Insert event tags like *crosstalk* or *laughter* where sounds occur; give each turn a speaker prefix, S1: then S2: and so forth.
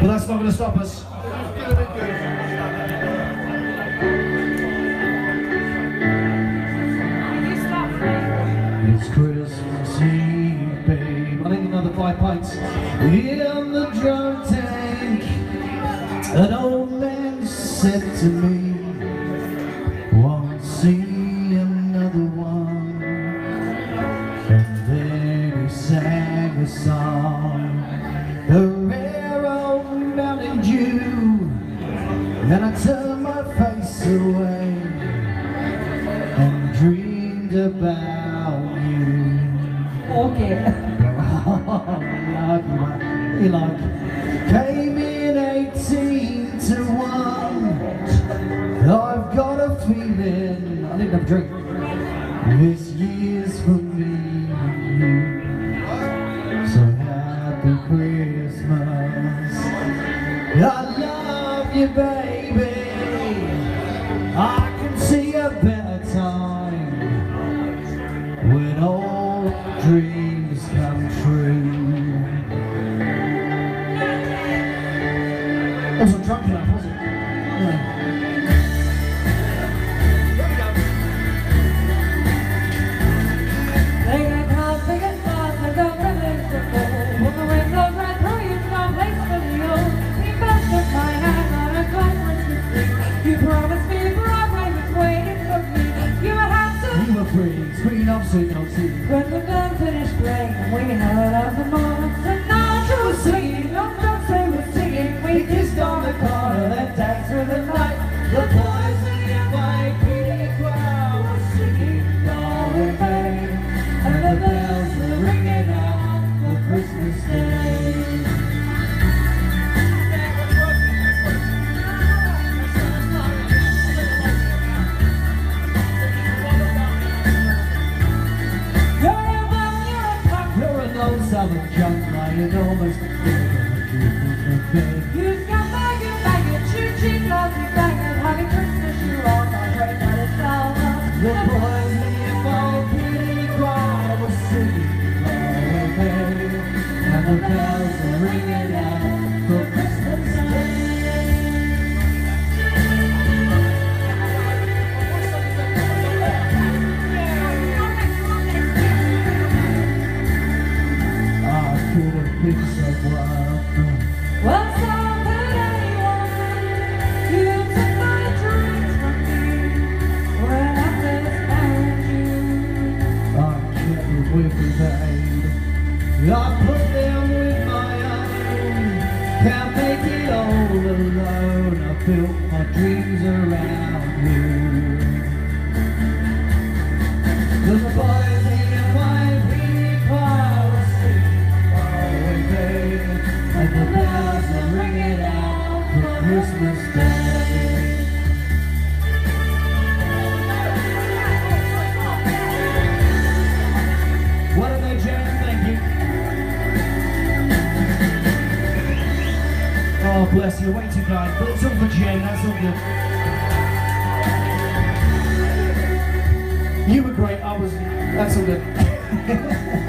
S1: But that's not going to stop us. It's Christmas Eve, babe. I need another five pints. In the drunk tank, an old man said to me, Won't see another one. And then he sang a song, And I turned my face away and dreamed about you.
S2: Okay.
S1: love you, like Came in 18 to 1. I've got a feeling. I need another drink. This year's for me. So happy Christmas. I love you, babe. I can see a better time when all dreams come true. Wasn't drunk enough, was it? Were pretty, screen up, sweet no tea.
S2: When the band finished playing, we had our the and now she was singing. No, don't say we're singing. We kissed on the corner, then danced through the night. The boys in the white pretty were singing Galway Bay, and the bells were ringing out for Christmas Day. A
S1: lone southern junk lying almost dead.
S2: You got bag and bag and cheap, cheap, lousy bag and having Christmas you all not right that it's all
S1: The boys the old pretty choir were singing Galway Bay, and the bells were ringing out
S2: You took my dreams from me when I first you.
S1: I. I put them with my own. Can't make it all alone. I built my dreams around you. Oh, bless you. Way too kind. But it's all for Jane. That's all good. You were great. I was. That's all good. *laughs*